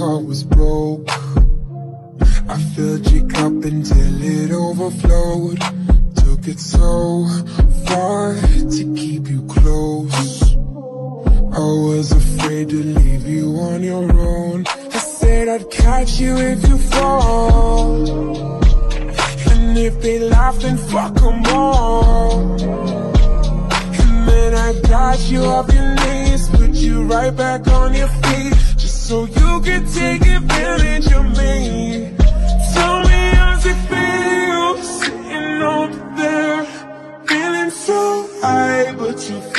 heart was broke. I filled your cup until it overflowed. Took it so far to keep you close. I was afraid to leave you on your own. I said I'd catch you if you fall. And if they laugh, then fuck them all. And then I got you off your knees, put you right back on your feet, just so you could take advantage of me. High, but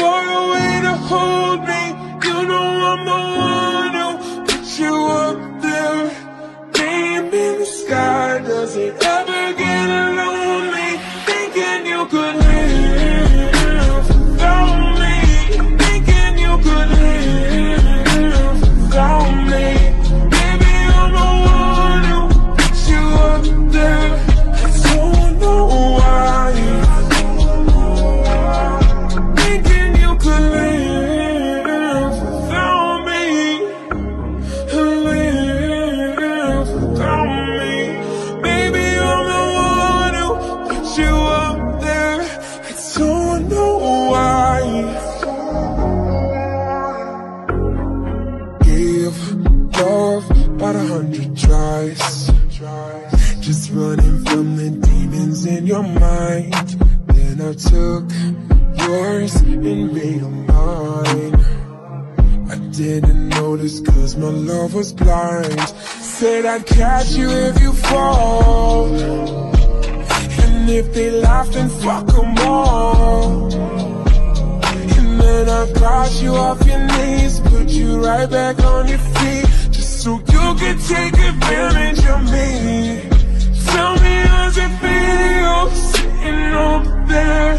hundred tries. Just running from the demons in your mind. Then I took yours and made them mine. I didn't notice cause my love was blind. Said I'd catch you if you fall. And if they laugh, then fuck them all. And then I got you off your knees, put you right back on your feet, so you can take advantage of me. Tell me how's it feel sitting over there,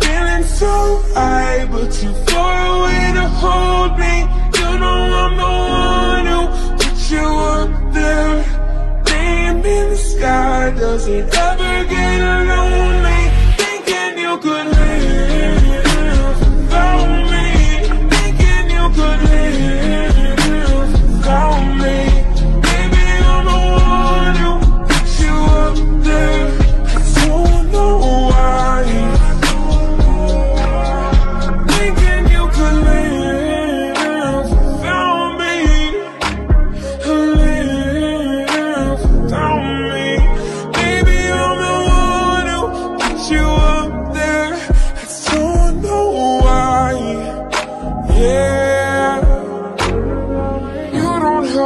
feeling so high, but too far away to hold me. You know I'm the one who put you up there, name in the sky. Does it ever get lonely thinking you could live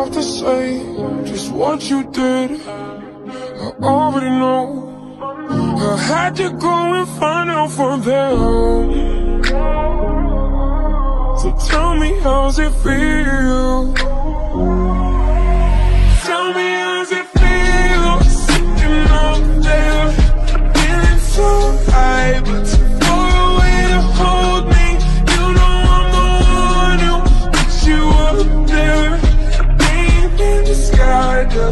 have to say just what you did. I already know. I had to go and find out for them. So tell me how's it feel?